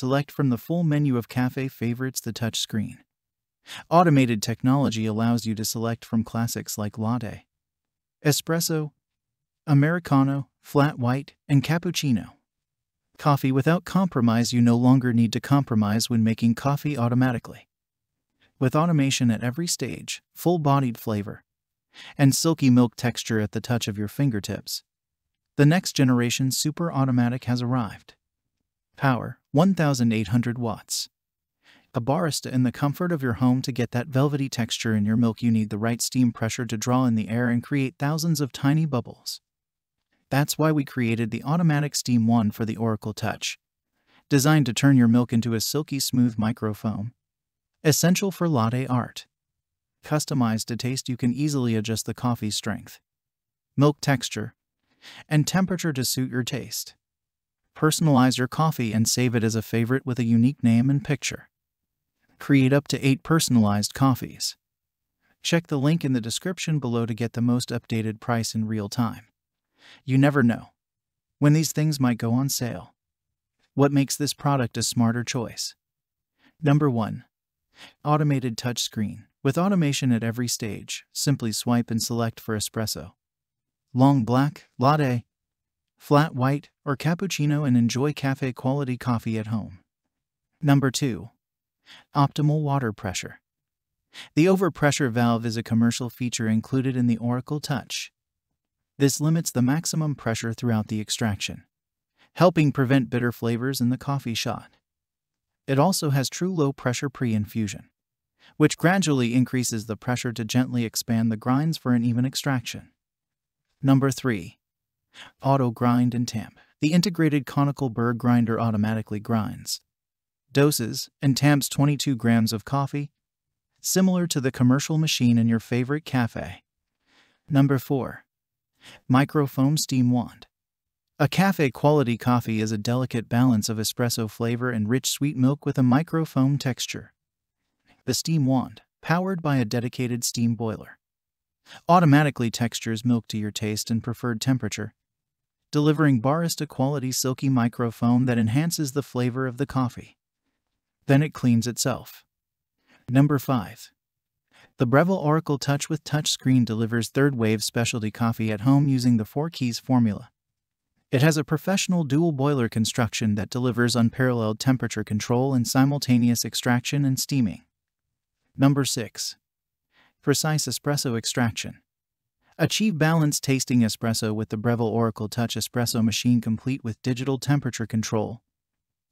select from the full menu of cafe favorites the touch screen. Automated technology allows you to select from classics like latte, espresso, americano, flat white, and cappuccino. Coffee without compromise You no longer need to compromise when making coffee automatically. With automation at every stage, full-bodied flavor, and silky milk texture at the touch of your fingertips, the next generation super automatic has arrived. Power 1800 watts. A barista in the comfort of your home to get that velvety texture in your milk you need the right steam pressure to draw in the air and create thousands of tiny bubbles. That's why we created the Automatic Steam Wand for the Oracle Touch, designed to turn your milk into a silky smooth microfoam. Essential for latte art. Customized to taste you can easily adjust the coffee strength, milk texture, and temperature to suit your taste. Personalize your coffee and save it as a favorite with a unique name and picture. Create up to 8 personalized coffees. Check the link in the description below to get the most updated price in real time. You never know when these things might go on sale. What makes this product a smarter choice? Number 1. Automated touchscreen. With automation at every stage, simply swipe and select for espresso. Long black, latte, flat white, or cappuccino and enjoy cafe quality coffee at home. Number 2. Optimal water pressure. The overpressure valve is a commercial feature included in the Oracle Touch. This limits the maximum pressure throughout the extraction, helping prevent bitter flavors in the coffee shot. It also has true low-pressure pre-infusion, which gradually increases the pressure to gently expand the grinds for an even extraction. Number 3. Auto Grind and Tamp. The integrated conical burr grinder automatically grinds. Doses and tamps 22 grams of coffee, similar to the commercial machine in your favorite cafe. Number 4. Microfoam Steam Wand. A cafe quality coffee is a delicate balance of espresso flavor and rich sweet milk with a microfoam texture. The steam wand, powered by a dedicated steam boiler, automatically textures milk to your taste and preferred temperature, delivering barista quality silky microfoam that enhances the flavor of the coffee. Then it cleans itself. Number 5. The Breville Oracle Touch with Touchscreen delivers third wave specialty coffee at home using the 4 keys formula. It has a professional dual boiler construction that delivers unparalleled temperature control and simultaneous extraction and steaming. Number 6. Precise Espresso Extraction. Achieve balanced tasting espresso with the Breville Oracle Touch espresso machine complete with digital temperature control.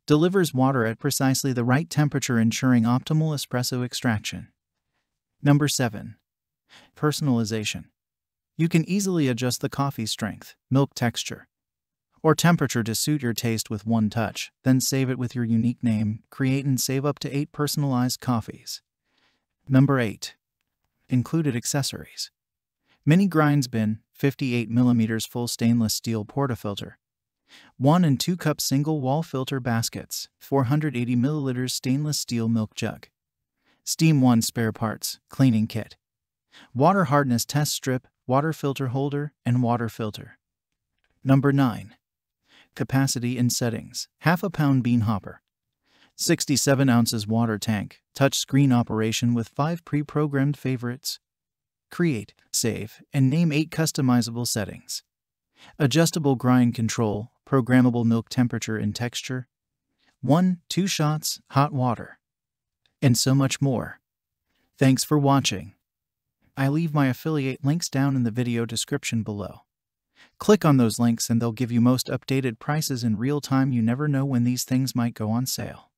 Delivers water at precisely the right temperature ensuring optimal espresso extraction. Number 7. Personalization. You can easily adjust the coffee strength, milk texture, or temperature to suit your taste with one touch, then save it with your unique name, create and save up to 8 personalized coffees. Number 8. Included accessories. Mini grinds bin, 58mm full stainless steel portafilter. 1 and 2 cup single wall filter baskets, 480 milliliters stainless steel milk jug. Steam Wand spare parts, cleaning kit. Water hardness test strip, water filter holder, and water filter. Number 9. Capacity and settings. Half a pound bean hopper. 67 ounces water tank, touch screen operation with 5 pre-programmed favorites. Create, save, and name 8 customizable settings. Adjustable grind control, programmable milk temperature and texture. 1, 2 shots, hot water and so much more. Thanks for watching. I leave my affiliate links down in the video description below. Click on those links and they'll give you most updated prices in real time you never know when these things might go on sale.